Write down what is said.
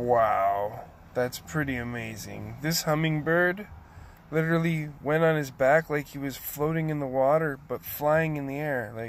Wow, that's pretty amazing. This hummingbird literally went on his back like he was floating in the water but flying in the air. Like